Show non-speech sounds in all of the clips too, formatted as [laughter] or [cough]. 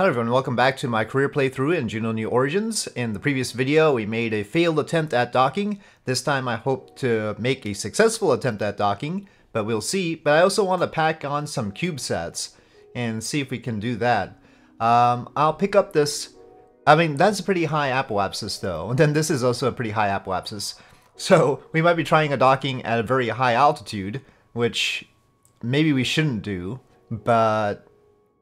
Hello everyone, welcome back to my career playthrough in Juno New Origins. In the previous video, we made a failed attempt at docking. This time I hope to make a successful attempt at docking, but we'll see. But I also want to pack on some CubeSats and see if we can do that. Um, I'll pick up this... I mean, that's a pretty high apoapsis though. And [laughs] then this is also a pretty high apoapsis. So we might be trying a docking at a very high altitude, which maybe we shouldn't do, but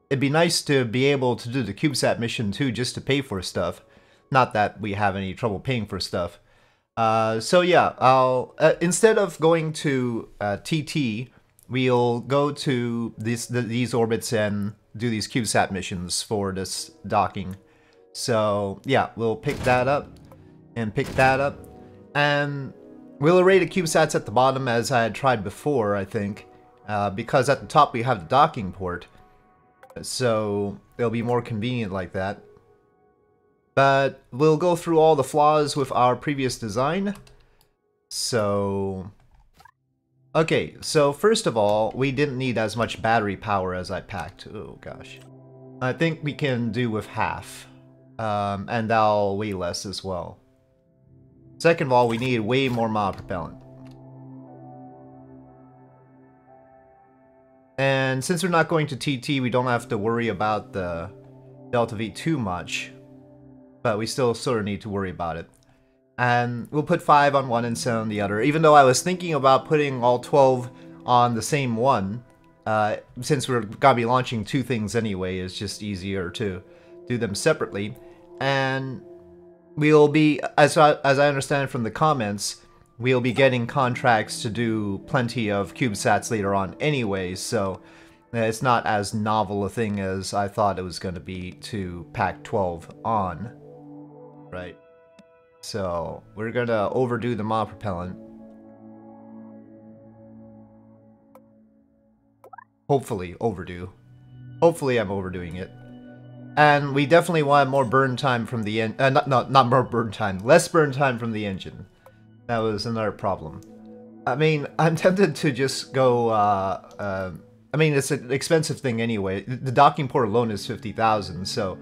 it'd be nice to be able to do the CubeSat mission too, just to pay for stuff. Not that we have any trouble paying for stuff. Uh, so yeah, I'll uh, instead of going to uh, TT, we'll go to these the, these orbits and do these CubeSat missions for this docking. So yeah, we'll pick that up and pick that up, and we'll array the CubeSats at the bottom as I had tried before, I think, uh, because at the top we have the docking port. So it'll be more convenient like that. But we'll go through all the flaws with our previous design. So... Okay, so first of all, we didn't need as much battery power as I packed. Oh gosh. I think we can do with half. Um, and that'll weigh less as well. Second of all, we need way more monopropellant. And since we're not going to TT, we don't have to worry about the Delta V too much. But we still sort of need to worry about it. And we'll put 5 on one and 7 on the other. Even though I was thinking about putting all 12 on the same one. Uh, since we're gonna be launching two things anyway, it's just easier to do them separately. And we'll be, as I, as I understand from the comments, we'll be getting contracts to do plenty of CubeSats later on anyway, so it's not as novel a thing as I thought it was going to be to pack 12 on. Right. So, we're going to overdo the monopropellant. Hopefully, overdo. Hopefully I'm overdoing it. And we definitely want more burn time from the end. Uh, not, not, not more burn time. Less burn time from the engine. That was another problem. I mean, [laughs] I'm tempted to just go, uh, uh, I mean, it's an expensive thing anyway. The docking port alone is 50,000, so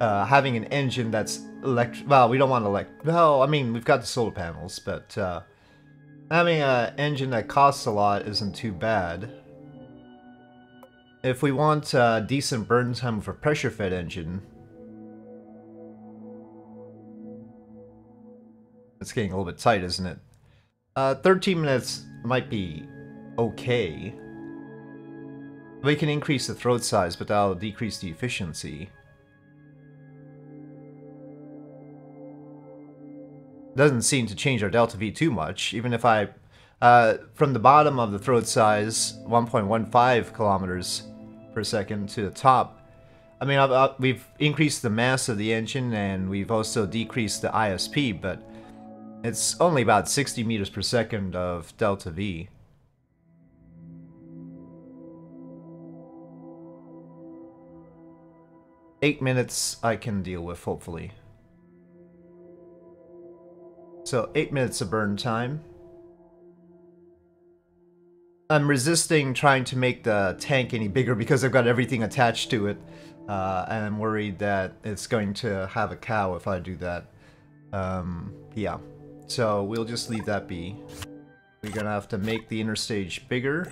uh, having an engine that's electric, well, we don't want elect, well, I mean, we've got the solar panels, but uh, having an engine that costs a lot isn't too bad. If we want a decent burn time with a pressure-fed engine, It's getting a little bit tight, isn't it? Uh, 13 minutes might be okay. We can increase the throat size, but that'll decrease the efficiency. Doesn't seem to change our delta V too much, even if I... Uh, from the bottom of the throat size, 1.15 kilometers per second to the top, I mean, I've, I've, we've increased the mass of the engine and we've also decreased the ISP, but it's only about 60 meters per second of delta V. Eight minutes I can deal with, hopefully. So, eight minutes of burn time. I'm resisting trying to make the tank any bigger because I've got everything attached to it. Uh, and I'm worried that it's going to have a cow if I do that. Um, yeah. So we'll just leave that be. We're gonna have to make the inner stage bigger.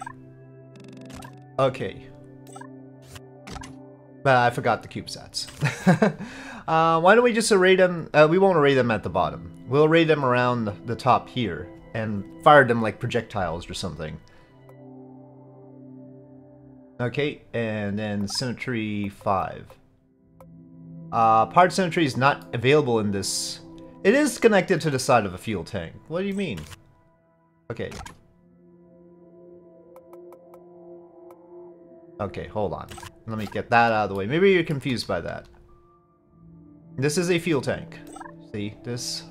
Okay. But I forgot the CubeSats. [laughs] uh, why don't we just array them? Uh, we won't array them at the bottom. We'll array them around the top here and fire them like projectiles or something. Okay, and then Symmetry 5. Uh, part Symmetry is not available in this it is connected to the side of a fuel tank. What do you mean? Okay. Okay, hold on. Let me get that out of the way. Maybe you're confused by that. This is a fuel tank. See, this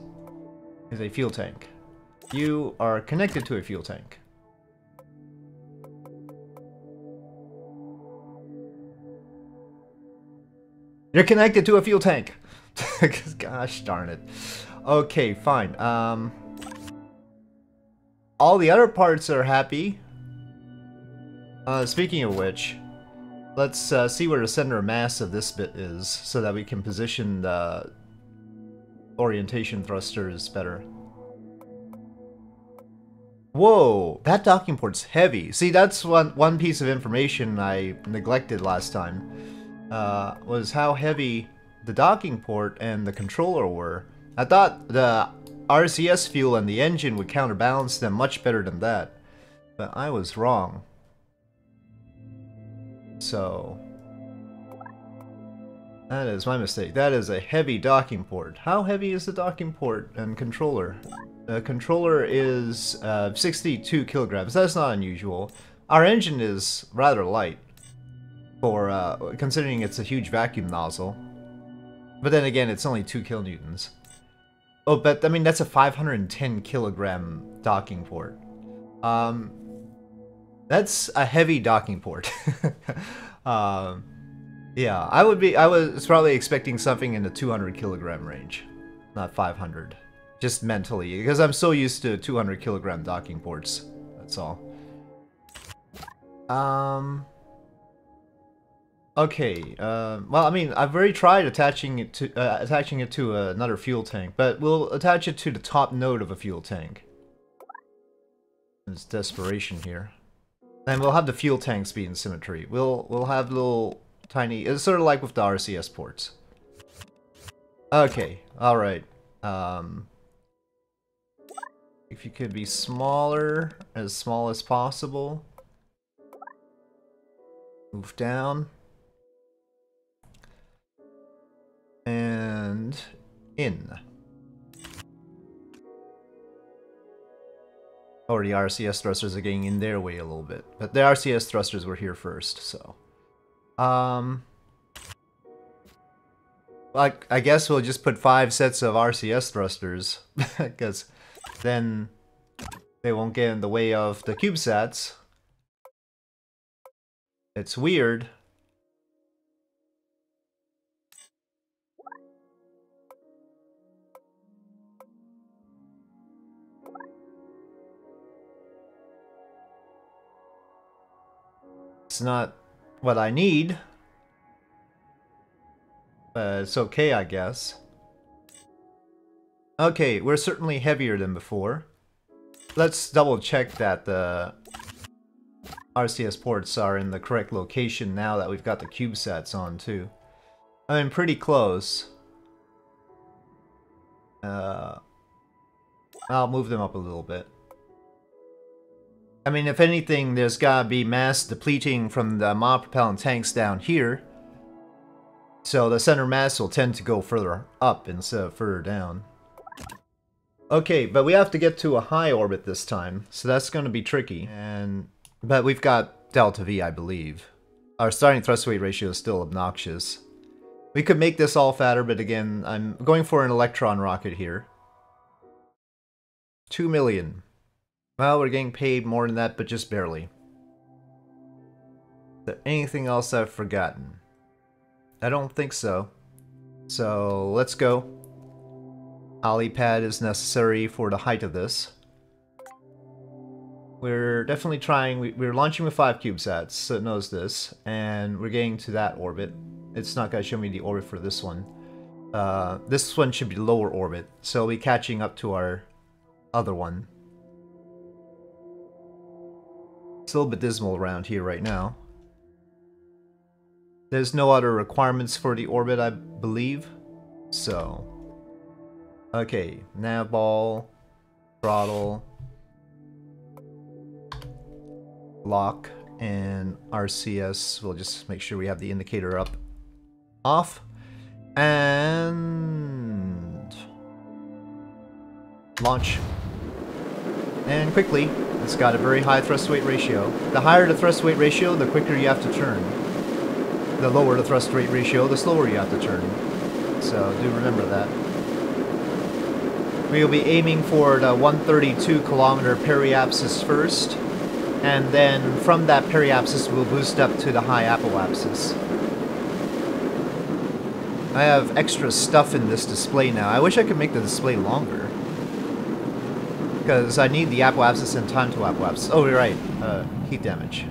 is a fuel tank. You are connected to a fuel tank. You're connected to a fuel tank. [laughs] Gosh darn it. Okay, fine. Um, all the other parts are happy. Uh, speaking of which, Let's uh, see where the center mass of this bit is, so that we can position the orientation thrusters better. Whoa, that docking port's heavy. See, that's one, one piece of information I neglected last time, uh, was how heavy the docking port and the controller were. I thought the RCS fuel and the engine would counterbalance them much better than that, but I was wrong. So... That is my mistake. That is a heavy docking port. How heavy is the docking port and controller? The controller is uh, 62 kilograms. That's not unusual. Our engine is rather light for uh, considering it's a huge vacuum nozzle. But then again, it's only 2 kilonewtons. Oh, but I mean, that's a 510 kilogram docking port. Um, that's a heavy docking port. [laughs] um, yeah, I would be, I was probably expecting something in the 200 kilogram range, not 500. Just mentally, because I'm so used to 200 kilogram docking ports. That's all. Um. Okay. Uh, well, I mean, I've already tried attaching it to uh, attaching it to another fuel tank, but we'll attach it to the top node of a fuel tank. It's desperation here, and we'll have the fuel tanks be in symmetry. We'll we'll have little tiny. It's sort of like with the RCS ports. Okay. All right. Um. If you could be smaller, as small as possible. Move down. And in. Or the RCS thrusters are getting in their way a little bit. But the RCS thrusters were here first, so. Um, like, I guess we'll just put five sets of RCS thrusters, [laughs] because then they won't get in the way of the CubeSats. It's weird. It's not what I need. But it's okay, I guess. Okay, we're certainly heavier than before. Let's double check that the RCS ports are in the correct location now that we've got the CubeSats on too. I mean, pretty close. Uh, I'll move them up a little bit. I mean, if anything, there's gotta be mass depleting from the monopropellant tanks down here. So the center mass will tend to go further up instead of further down. Okay, but we have to get to a high orbit this time, so that's going to be tricky. And But we've got delta V, I believe. Our starting thrust weight ratio is still obnoxious. We could make this all fatter, but again, I'm going for an Electron rocket here. Two million. Well, we're getting paid more than that, but just barely. Is there anything else I've forgotten? I don't think so. So, let's go. Olipad is necessary for the height of this. We're definitely trying, we, are launching with 5 CubeSats, so it knows this, and we're getting to that orbit. It's not going to show me the orbit for this one. Uh, this one should be lower orbit, so we'll be catching up to our other one. It's a little bit dismal around here right now. There's no other requirements for the orbit, I believe, so... Okay, nav ball, throttle, lock, and RCS. We'll just make sure we have the indicator up, off, and launch. And quickly, it's got a very high thrust weight ratio. The higher the thrust weight ratio, the quicker you have to turn. The lower the thrust weight ratio, the slower you have to turn. So do remember that. We will be aiming for the 132 kilometer periapsis first, and then from that periapsis we'll boost up to the high apoapsis. I have extra stuff in this display now. I wish I could make the display longer. Because I need the apoapsis and time to apoapsis. Oh, you're right. Uh, heat damage.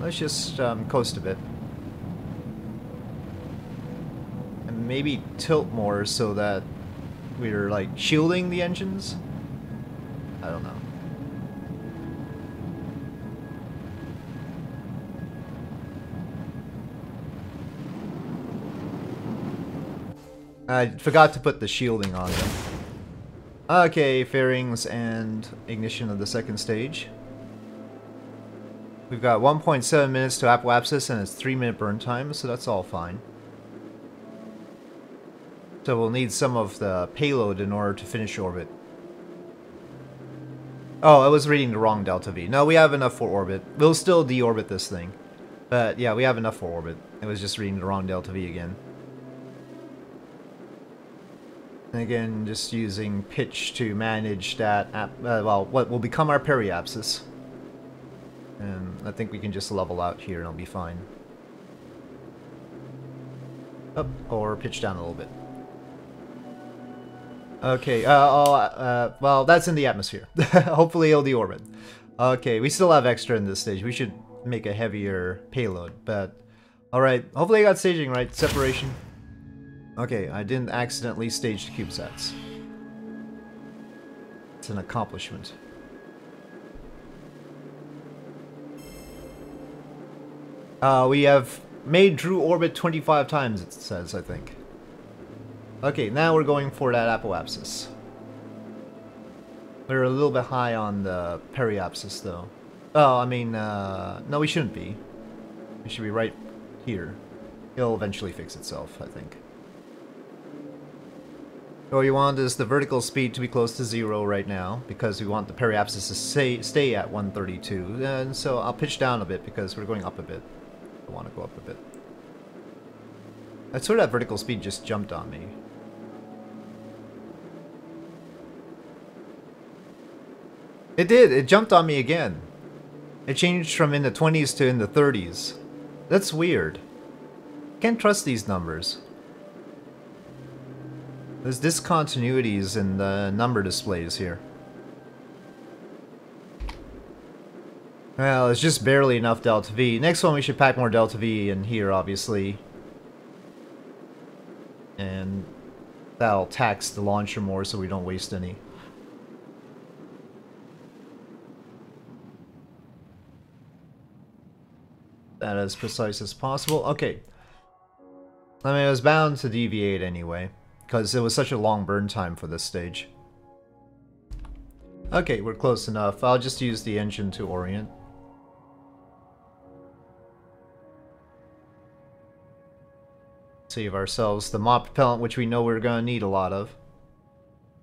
let's just um, coast a bit. And maybe tilt more so that we're like shielding the engines? I don't know. I forgot to put the shielding on them. Okay, fairings and ignition of the second stage. We've got 1.7 minutes to apoapsis and it's 3 minute burn time, so that's all fine. So we'll need some of the payload in order to finish orbit. Oh, I was reading the wrong delta V. No, we have enough for orbit. We'll still deorbit this thing. But yeah, we have enough for orbit. I was just reading the wrong delta V again. Again, just using pitch to manage that, uh, well, what will become our periapsis. And I think we can just level out here and it'll be fine. Up, or pitch down a little bit. Okay, uh, oh, uh, well, that's in the atmosphere. [laughs] Hopefully it'll deorbit. Okay, we still have extra in this stage. We should make a heavier payload, but... Alright, hopefully I got staging right. Separation. Okay, I didn't accidentally stage the CubeSats. It's an accomplishment. Uh, we have made Droo orbit 25 times, it says, I think. Okay, now we're going for that apoapsis. We're a little bit high on the periapsis, though. Oh, I mean, uh, no, we shouldn't be. We should be right here. It'll eventually fix itself, I think. What we want is the vertical speed to be close to zero right now, because we want the periapsis to stay, stay at 132. And so I'll pitch down a bit because we're going up a bit. I want to go up a bit. I swear that vertical speed just jumped on me. It did, it jumped on me again. It changed from in the 20s to in the 30s. That's weird. Can't trust these numbers. There's discontinuities in the number displays here. Well, it's just barely enough Delta V. Next one we should pack more Delta V in here, obviously. And that'll tax the launcher more so we don't waste any. That as precise as possible. Okay. I mean, it was bound to deviate anyway because it was such a long burn time for this stage. Okay, we're close enough. I'll just use the engine to orient. Save ourselves the monopropellant, which we know we're going to need a lot of.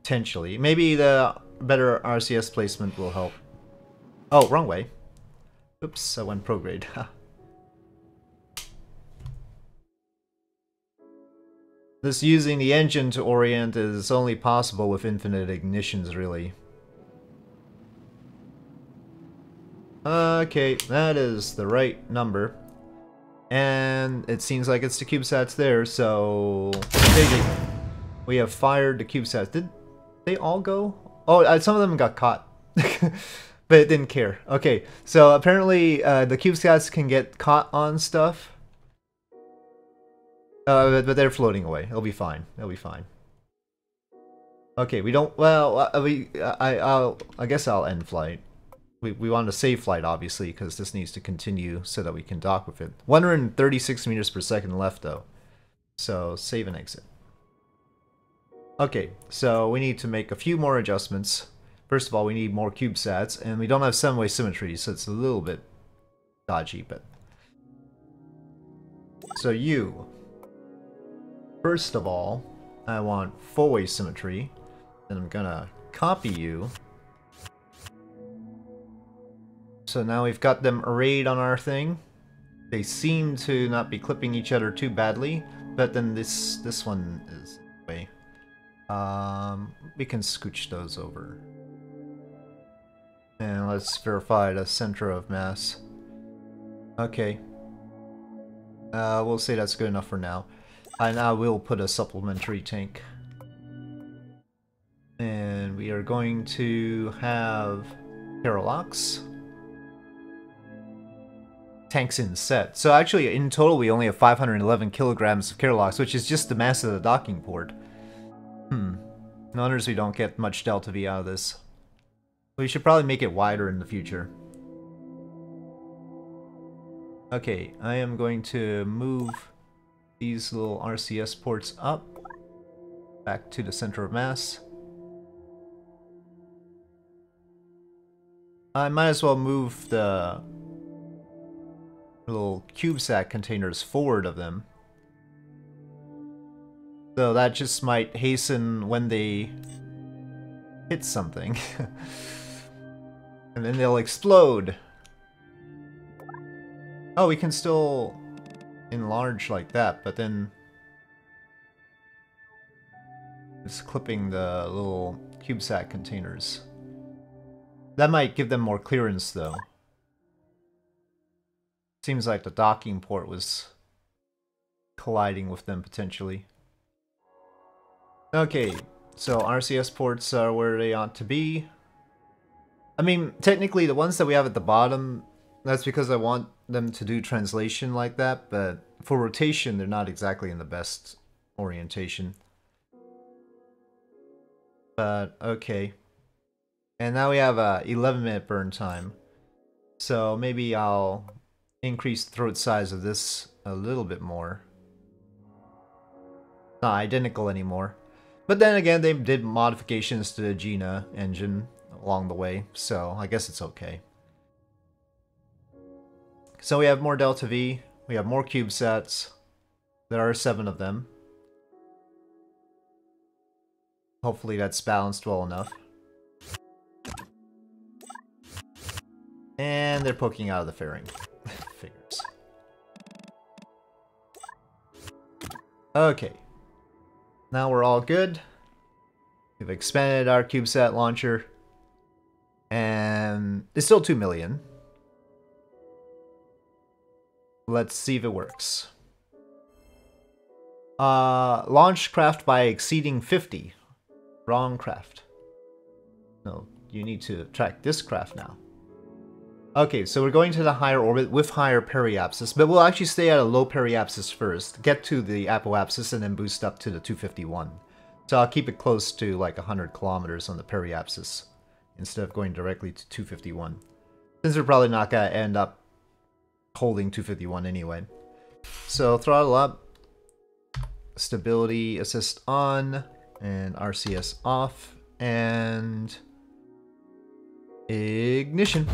Potentially. Maybe the better RCS placement will help. Oh, wrong way. Oops, I went prograde. [laughs] This using the engine to orient is only possible with infinite ignitions, really. Okay, that is the right number. And it seems like it's the CubeSats there, so... We have fired the CubeSats. Did they all go? Oh, uh, some of them got caught. [laughs] but it didn't care. Okay, so apparently uh, the CubeSats can get caught on stuff. Uh, but, they're floating away. It'll be fine. It'll be fine. Okay, we don't. Well, uh, we. I. I'll. I guess I'll end flight. We we want to save flight obviously because this needs to continue so that we can dock with it. 136 meters per second left though, so save and exit. Okay, so we need to make a few more adjustments. First of all, we need more CubeSats, and we don't have seven-way symmetry, so it's a little bit dodgy, but... So you, First of all, I want full symmetry. Then I'm gonna copy you. So now we've got them arrayed on our thing. They seem to not be clipping each other too badly, but then this this one is way. Um, we can scooch those over. And let's verify the center of mass. Okay. Uh, we'll say that's good enough for now. And I will put a supplementary tank. And we are going to have Parallax. tanks in set. So actually, in total, we only have 511 kilograms of Kerlox, which is just the mass of the docking port. Hmm. No wonders we don't get much Delta V out of this. We should probably make it wider in the future. Okay, I am going to move these little RCS ports up back to the center of mass. I might as well move the little CubeSat containers forward of them. So that just might hasten when they hit something. [laughs] and then they'll explode. Oh, we can still enlarge like that, but then... Just clipping the little CubeSat containers. That might give them more clearance, though. Seems like the docking port was colliding with them, potentially. Okay, so RCS ports are where they ought to be. I mean, technically the ones that we have at the bottom, that's because I want them to do translation like that, but for rotation, they're not exactly in the best orientation. But, okay. And now we have a 11 minute burn time. So maybe I'll increase the throat size of this a little bit more. Not identical anymore. But then again, they did modifications to the Agena engine along the way, so I guess it's okay. So we have more Delta V, we have more CubeSats. There are seven of them. Hopefully that's balanced well enough. And they're poking out of the fairing. [laughs] Figures. Okay. Now we're all good. We've expanded our CubeSat launcher. And it's still 2 million. Let's see if it works. Uh, launch craft by exceeding 50. Wrong craft. No, you need to track this craft now. Okay, so we're going to the higher orbit with higher periapsis, but we'll actually stay at a low periapsis first, get to the apoapsis, and then boost up to the 251. So I'll keep it close to like 100 kilometers on the periapsis, instead of going directly to 251. Since we're probably not going to end up holding 251 anyway. So throttle up, stability assist on, and RCS off, and ignition.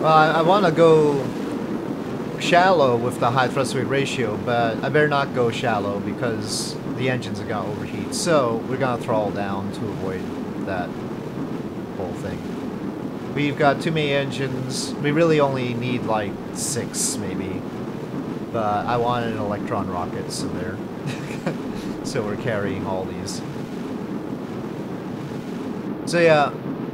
Well, I, I want to go shallow with the high thrust weight ratio, but I better not go shallow because the engines going to overheat. So we're going to throttle down to avoid that whole thing. We've got too many engines. We really only need like six, maybe. But I wanted an Electron rocket, so there. [laughs] so we're carrying all these. So yeah,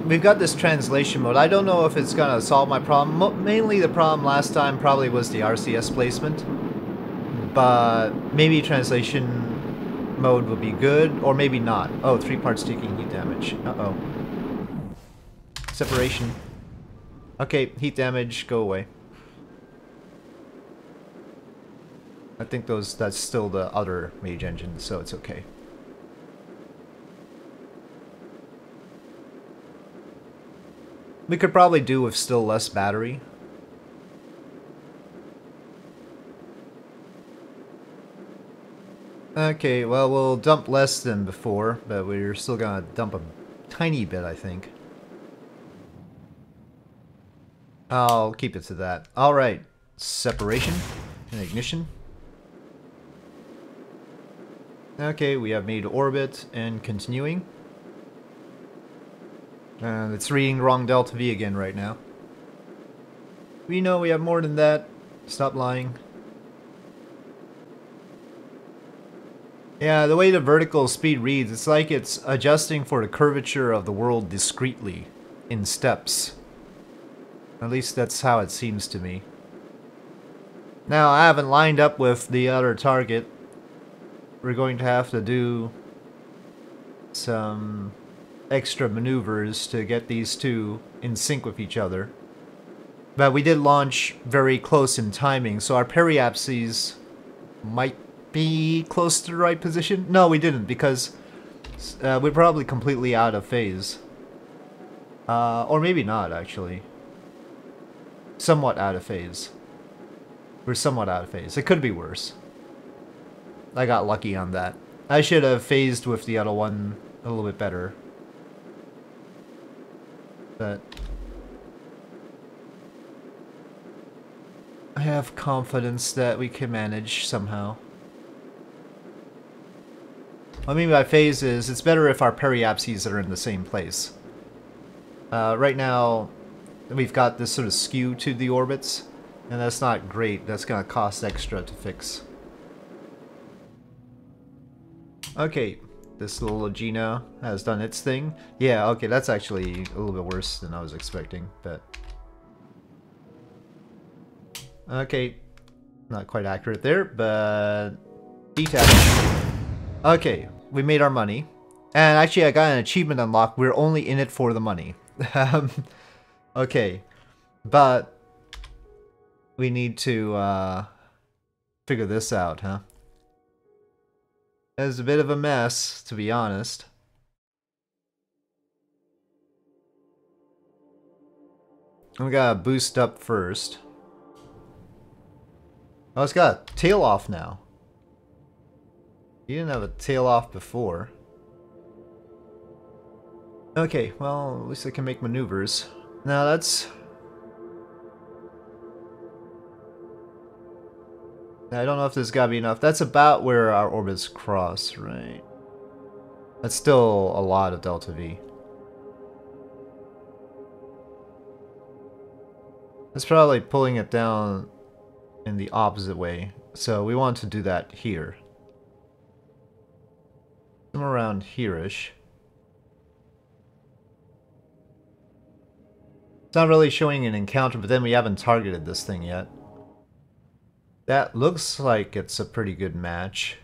we've got this translation mode. I don't know if it's going to solve my problem. Mo mainly the problem last time probably was the RCS placement. But maybe translation mode would be good, or maybe not. Oh, three parts taking heat damage. Uh-oh. Separation. Okay, heat damage, go away. I think those that's still the other mage engine, so it's okay. We could probably do with still less battery. Okay, well, we'll dump less than before, but we're still gonna dump a tiny bit, I think. I'll keep it to that. Alright, separation and ignition. Okay, we have made orbit and continuing. And it's reading wrong delta V again right now. We know we have more than that. Stop lying. Yeah, the way the vertical speed reads, it's like it's adjusting for the curvature of the world discreetly, in steps. At least that's how it seems to me. Now, I haven't lined up with the other target. We're going to have to do some extra maneuvers to get these two in sync with each other. But we did launch very close in timing, so our periapses might be close to the right position. No, we didn't, because uh, we're probably completely out of phase. Uh, or maybe not, actually. Somewhat out of phase. We're somewhat out of phase. It could be worse. I got lucky on that. I should have phased with the other one a little bit better. But... I have confidence that we can manage somehow. What I mean by phase is, it's better if our periapses are in the same place. Uh, right now, we've got this sort of skew to the orbits, and that's not great. That's going to cost extra to fix. Okay, this little Agena has done its thing. Yeah, okay, that's actually a little bit worse than I was expecting, but... Okay, not quite accurate there, but... Detach. Okay, we made our money. And actually, I got an achievement unlocked. We're only in it for the money. [laughs] Um, Okay, but we need to uh, figure this out, huh? It's a bit of a mess, to be honest. We gotta boost up first. Oh, it's got a tail off now. You didn't have a tail off before. Okay, well, at least I can make maneuvers. Now that's... I don't know if this gotta be enough. That's about where our orbits cross, right? That's still a lot of delta V. It's probably pulling it down in the opposite way. So we want to do that here. Somewhere around here-ish. It's not really showing an encounter, but then we haven't targeted this thing yet. That looks like it's a pretty good match.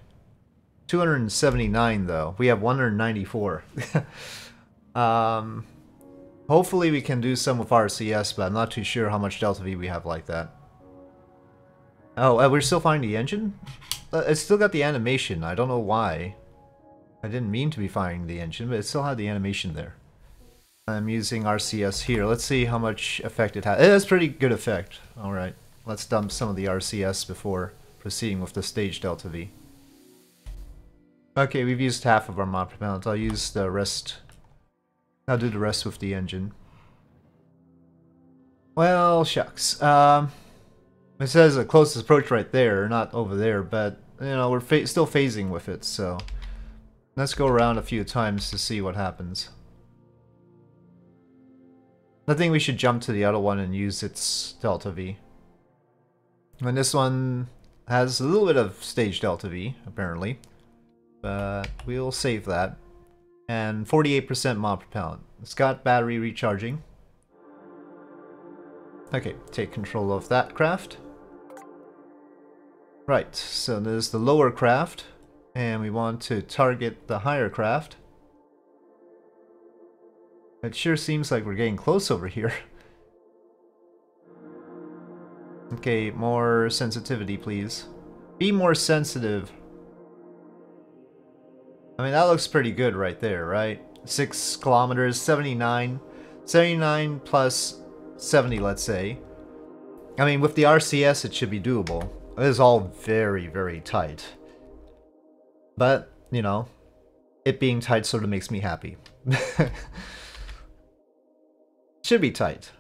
279 though. We have 194. [laughs] um, hopefully we can do some with RCS, but I'm not too sure how much Delta V we have like that. Oh, uh, we're still finding the engine? Uh, it's still got the animation. I don't know why. I didn't mean to be firing the engine, but it still had the animation there. I'm using RCS here. Let's see how much effect it has. It has pretty good effect. Alright, let's dump some of the RCS before proceeding with the stage delta V. Okay, we've used half of our monopropellant. I'll use the rest. I'll do the rest with the engine. Well, shucks. Um, it says the closest approach right there, not over there, but, you know, we're still phasing with it, so... Let's go around a few times to see what happens. I think we should jump to the other one and use its Delta V. And this one has a little bit of stage Delta V, apparently. But we'll save that. And 48% monopropellant. It's got battery recharging. Okay, take control of that craft. Right, so there's the lower craft. And we want to target the higher craft. It sure seems like we're getting close over here. [laughs] okay, more sensitivity, please. Be more sensitive. I mean, that looks pretty good right there, right? 6 kilometers, 79. 79 plus 70, let's say. I mean, with the RCS, it should be doable. It is all very, very tight. But, you know, it being tight sort of makes me happy. [laughs] Should be tight.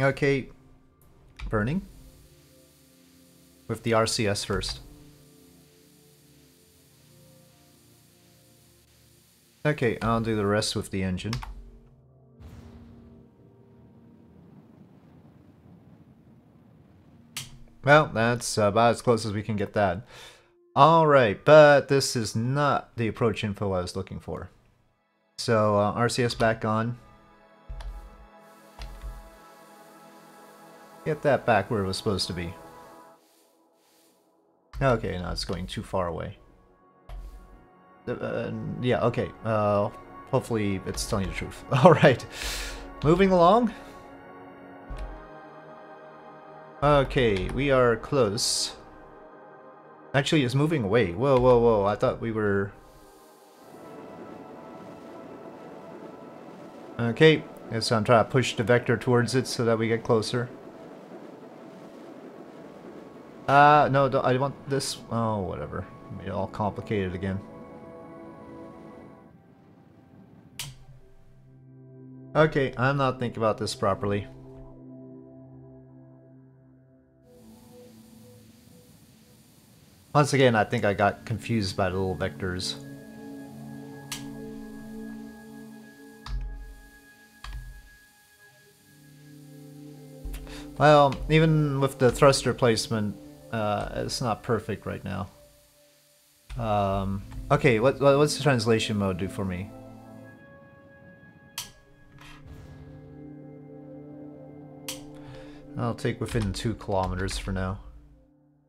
Okay, burning. With the RCS first. Okay, I'll do the rest with the engine. Well, that's about as close as we can get that. Alright, but this is not the approach info I was looking for. So uh, RCS back on. Get that back where it was supposed to be. Okay, now it's going too far away. uh, yeah, okay. Uh, hopefully it's telling you the truth. [laughs] Alright. Moving along. Okay, we are close. Actually, it's moving away. Whoa, whoa, whoa. I thought we were... Okay, so I'm trying to push the vector towards it so that we get closer. Uh, no, I want this. Oh, whatever. Made it all complicated again. Okay, I'm not thinking about this properly. Once again, I think I got confused by the little vectors. Well, even with the thruster placement, uh, it's not perfect right now. Um, okay, what, what's the translation mode do for me? I'll take within two kilometers for now.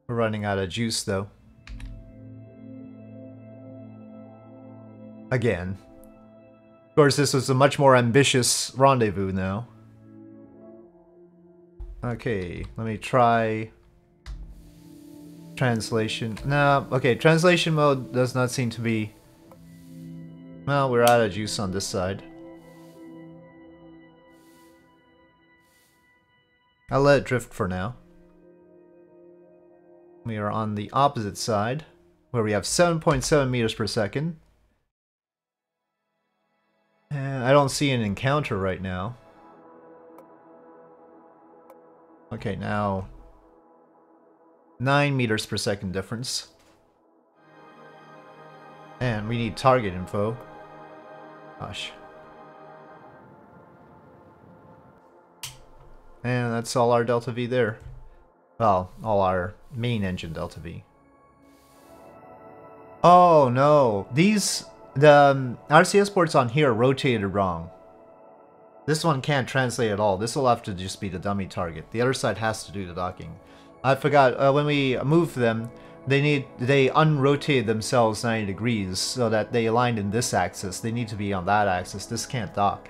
We're running out of juice though. Again. Of course, this was a much more ambitious rendezvous now. Okay, let me try translation. No, okay, translation mode does not seem to be... Well, we're out of juice on this side. I'll let it drift for now. We are on the opposite side, where we have 7.7 meters per second. And I don't see an encounter right now. Okay, now 9 meters per second difference. And we need target info. Gosh. And that's all our Delta V there. Well, all our main engine Delta V. Oh no, these, the um, RCS ports on here rotated wrong. This one can't translate at all. This will have to just be the dummy target. The other side has to do the docking. I forgot, uh, when we moved them, they need they unrotated themselves 90 degrees so that they aligned in this axis. They need to be on that axis. This can't dock.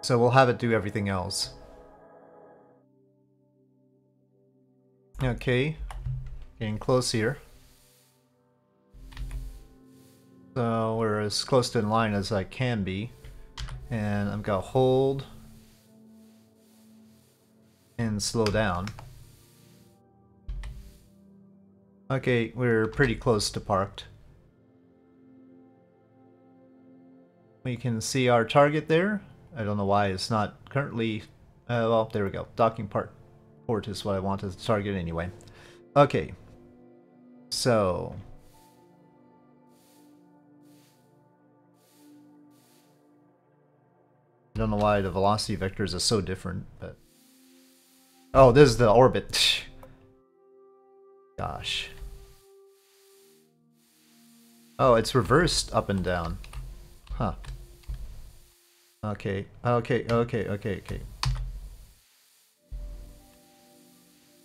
So we'll have it do everything else. Okay, getting close here. So we're as close to in line as I can be. And I'm gonna hold and slow down. Okay, we're pretty close to parked. We can see our target there. I don't know why it's not currently... Uh, well, there we go. Docking part port is what I want to target anyway. Okay. So... I don't know why the velocity vectors are so different, but... Oh, this is the orbit. [laughs] Gosh. Oh, it's reversed up and down. Huh. Okay, okay, okay, okay, okay.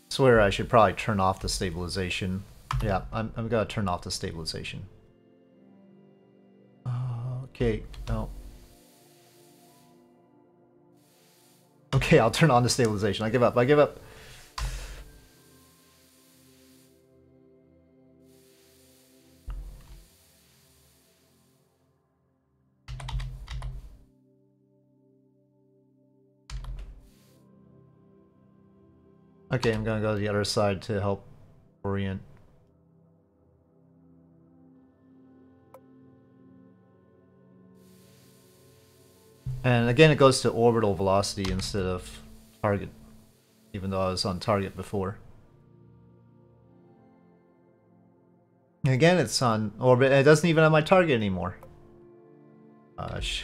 Swear I should probably turn off the stabilization. Yeah, I'm, I'm gonna turn off the stabilization. Okay, no. Okay, I'll turn on the stabilization. I give up, I give up. Okay, I'm gonna go to the other side to help orient. And again, it goes to orbital velocity instead of target, even though I was on target before. again, it's on orbit. It doesn't even have my target anymore. Gosh.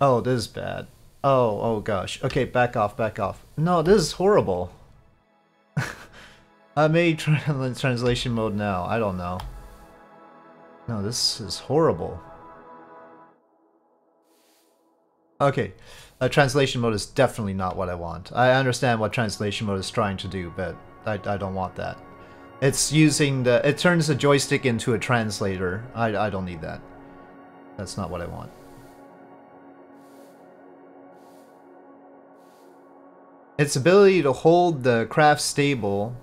Oh, this is bad. Oh, oh gosh. Okay, back off, back off. No, this is horrible. [laughs] I made translation mode now. I don't know. No, this is horrible. Okay, uh, translation mode is definitely not what I want. I understand what translation mode is trying to do, but I, I don't want that. It's using the... It turns the joystick into a translator. I, I don't need that. That's not what I want. Its ability to hold the craft stable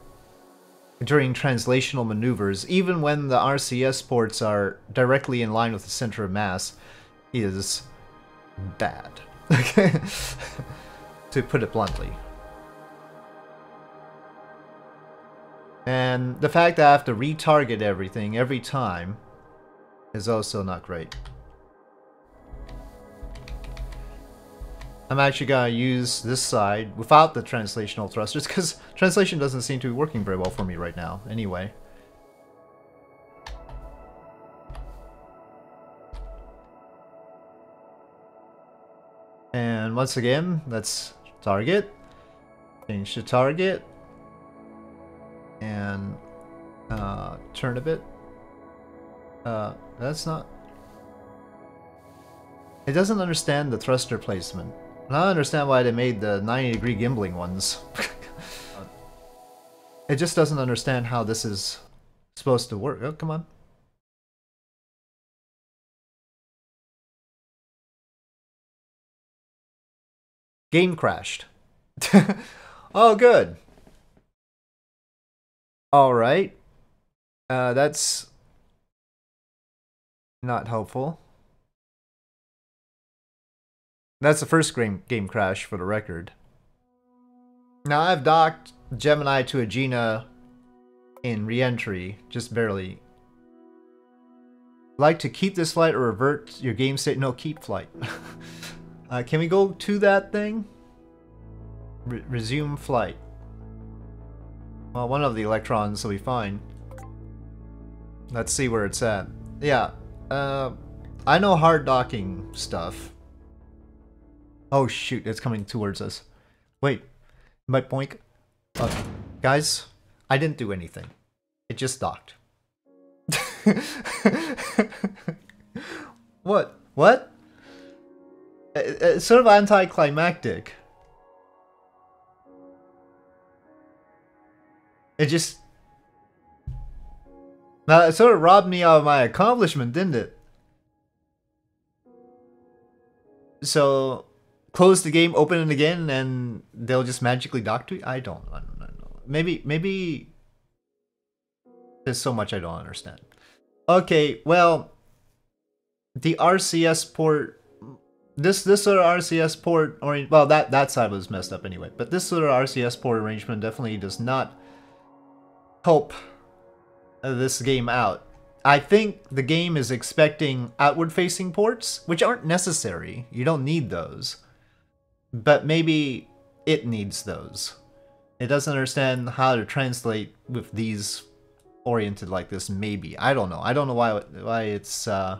during translational maneuvers, even when the RCS ports are directly in line with the center of mass, is bad. [laughs] to put it bluntly. And the fact that I have to retarget everything every time is also not great. I'm actually gonna use this side without the translational thrusters because translation doesn't seem to be working very well for me right now anyway. And once again, let's target, change the target, and uh, turn a bit. Uh, that's not... It doesn't understand the thruster placement. I don't understand why they made the 90 degree gimbling ones. [laughs] it just doesn't understand how this is supposed to work. Oh, come on. Game crashed. [laughs] oh, good. Alright. Uh, that's not helpful. That's the first game, game crash for the record. Now I've docked Gemini to Agena in reentry, just barely. Like to keep this flight or revert your game state? No, keep flight. [laughs] Uh, can we go to that thing? Re resume flight. Well, one of the electrons will be fine. Let's see where it's at. Yeah, uh, I know hard docking stuff. Oh shoot, it's coming towards us. Wait, my point. Uh, guys, I didn't do anything. It just docked. [laughs] what? What? it's sort of anticlimactic. It just... Now, it sort of robbed me of my accomplishment, didn't it? So, close the game, open it again, and they'll just magically dock to you? I don't, I don't, I don't know. Maybe, maybe... There's so much I don't understand. Okay, well... The RCS port this this sort of RCS port or well that that side was messed up anyway. But this sort of RCS port arrangement definitely does not help this game out. I think the game is expecting outward facing ports, which aren't necessary. You don't need those. But maybe it needs those. It doesn't understand how to translate with these oriented like this, maybe. I don't know. I don't know why why it's uh,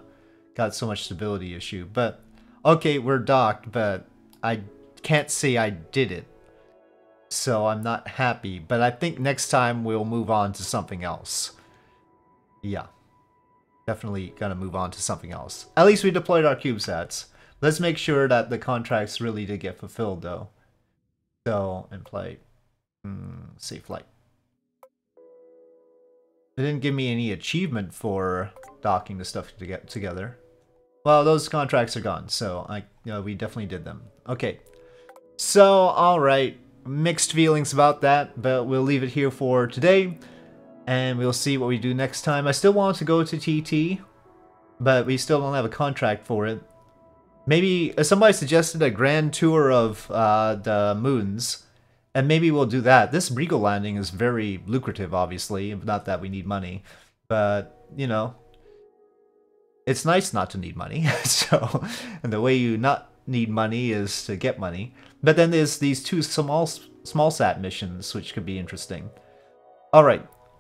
got so much stability issue, but okay, we're docked, but I can't say I did it. So I'm not happy, but I think next time we'll move on to something else. Yeah. Definitely gonna move on to something else. At least we deployed our CubeSats. Let's make sure that the contracts really did get fulfilled though. So, and play. Mm, safe flight. It didn't give me any achievement for docking the stuff to get together. Well, those contracts are gone, so I, you know, we definitely did them. Okay, so all right, mixed feelings about that, but we'll leave it here for today, and we'll see what we do next time. I still want to go to TT, but we still don't have a contract for it. Maybe uh, somebody suggested a grand tour of uh, the moons, and maybe we'll do that. This Brigo landing is very lucrative, obviously, not that we need money, but you know, it's nice not to need money. [laughs] so, and the way you not need money is to get money. But then there's these two small small sat missions, which could be interesting. All right.